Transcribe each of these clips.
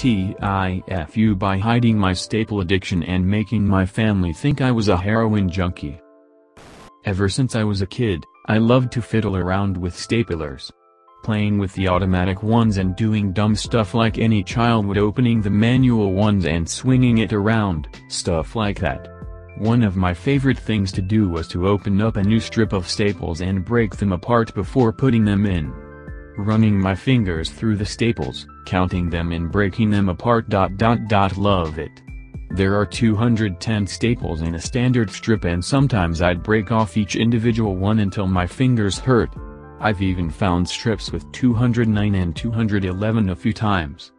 TIFU by hiding my staple addiction and making my family think I was a heroin junkie. Ever since I was a kid, I loved to fiddle around with staplers. Playing with the automatic ones and doing dumb stuff like any child would opening the manual ones and swinging it around, stuff like that. One of my favorite things to do was to open up a new strip of staples and break them apart before putting them in. Running my fingers through the staples, counting them and breaking them apart. Dot dot dot love it. There are 210 staples in a standard strip and sometimes I'd break off each individual one until my fingers hurt. I've even found strips with 209 and 211 a few times.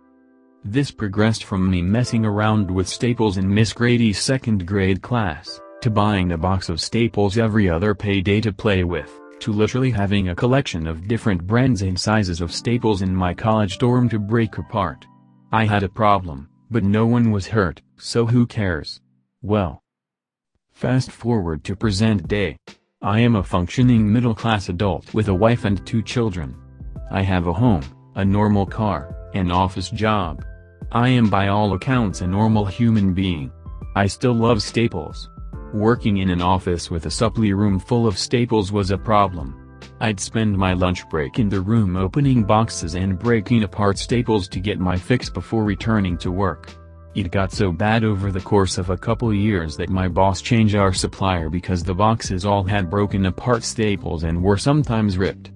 This progressed from me messing around with staples in Miss Grady's second grade class, to buying a box of staples every other payday to play with, to literally having a collection of different brands and sizes of staples in my college dorm to break apart. I had a problem, but no one was hurt, so who cares? Well. Fast forward to present day. I am a functioning middle-class adult with a wife and two children. I have a home, a normal car, an office job, I am by all accounts a normal human being. I still love staples. Working in an office with a supply room full of staples was a problem. I'd spend my lunch break in the room opening boxes and breaking apart staples to get my fix before returning to work. It got so bad over the course of a couple years that my boss changed our supplier because the boxes all had broken apart staples and were sometimes ripped.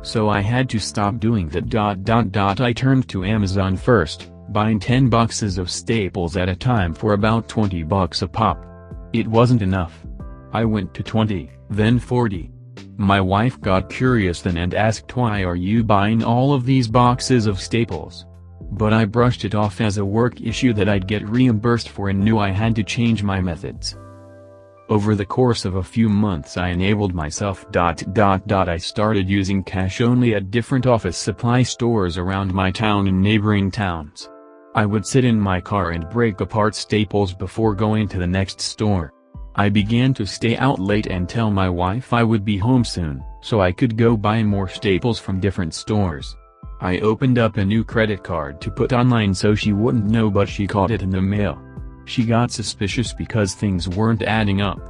So I had to stop doing that. Dot dot dot I turned to Amazon first, buying 10 boxes of staples at a time for about 20 bucks a pop. It wasn't enough. I went to 20, then 40. My wife got curious then and asked why are you buying all of these boxes of staples? But I brushed it off as a work issue that I'd get reimbursed for and knew I had to change my methods. Over the course of a few months I enabled myself. I started using cash only at different office supply stores around my town and neighboring towns. I would sit in my car and break apart staples before going to the next store. I began to stay out late and tell my wife I would be home soon, so I could go buy more staples from different stores. I opened up a new credit card to put online so she wouldn't know but she caught it in the mail. She got suspicious because things weren't adding up.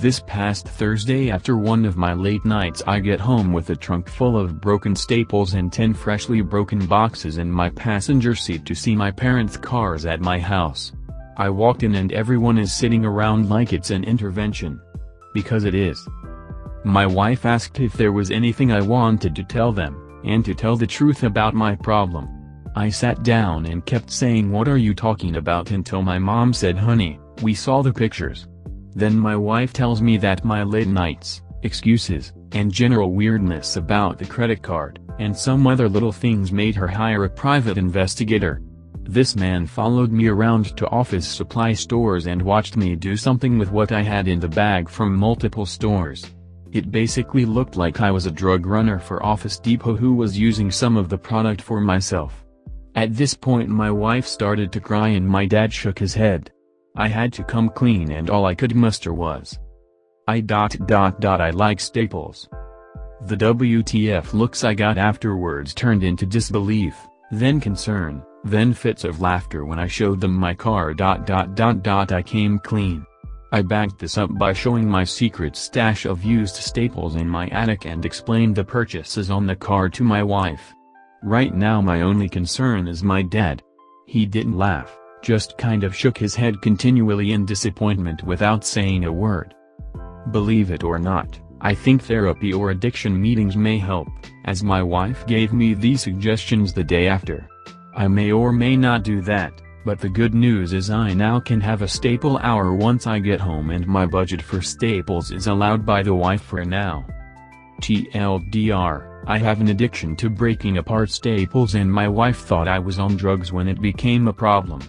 This past Thursday after one of my late nights I get home with a trunk full of broken staples and 10 freshly broken boxes in my passenger seat to see my parents' cars at my house. I walked in and everyone is sitting around like it's an intervention. Because it is. My wife asked if there was anything I wanted to tell them, and to tell the truth about my problem. I sat down and kept saying what are you talking about until my mom said honey, we saw the pictures. Then my wife tells me that my late nights, excuses, and general weirdness about the credit card, and some other little things made her hire a private investigator. This man followed me around to office supply stores and watched me do something with what I had in the bag from multiple stores. It basically looked like I was a drug runner for Office Depot who was using some of the product for myself. At this point my wife started to cry and my dad shook his head. I had to come clean and all I could muster was. I dot dot dot I like staples. The WTF looks I got afterwards turned into disbelief, then concern, then fits of laughter when I showed them my car dot dot dot dot I came clean. I backed this up by showing my secret stash of used staples in my attic and explained the purchases on the car to my wife. Right now my only concern is my dad. He didn't laugh just kind of shook his head continually in disappointment without saying a word. Believe it or not, I think therapy or addiction meetings may help, as my wife gave me these suggestions the day after. I may or may not do that, but the good news is I now can have a staple hour once I get home and my budget for staples is allowed by the wife for now. TLDR, I have an addiction to breaking apart staples and my wife thought I was on drugs when it became a problem.